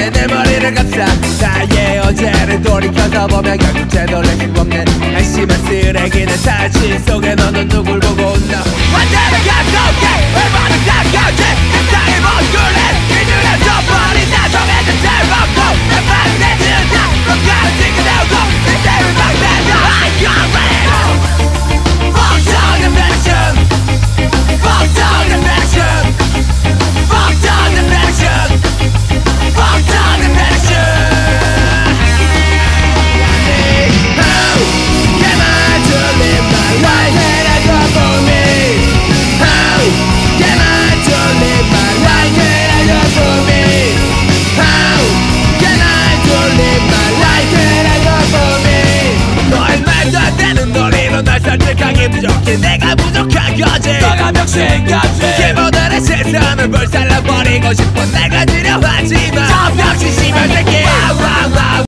오늘을 감싸. 나의 어제를 돌이켜서 보면 결국 되돌릴 수 없는 한심한 쓰레기는 사실 속에 너는 누굴 보고 가 부족한 거지. 너가 병신 거지. 기본들의 세상을 불살라버리고 싶어 내가 지려하지만. 저 병신 씨발 새끼